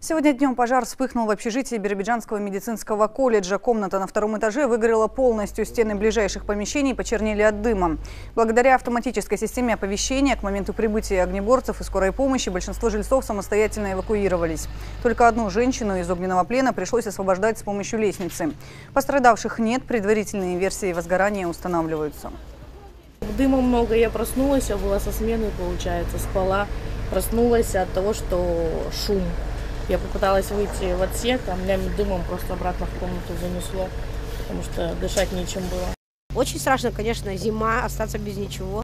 Сегодня днем пожар вспыхнул в общежитии Биробиджанского медицинского колледжа. Комната на втором этаже выгорела полностью. Стены ближайших помещений почернели от дыма. Благодаря автоматической системе оповещения к моменту прибытия огнеборцев и скорой помощи большинство жильцов самостоятельно эвакуировались. Только одну женщину из огненного плена пришлось освобождать с помощью лестницы. Пострадавших нет, предварительные версии возгорания устанавливаются. Дыма много, я проснулась, я была со смены, получается, спала. Проснулась от того, что шум. Я попыталась выйти в отсек, а меня дымом просто обратно в комнату занесло, потому что дышать нечем было. Очень страшно, конечно, зима, остаться без ничего.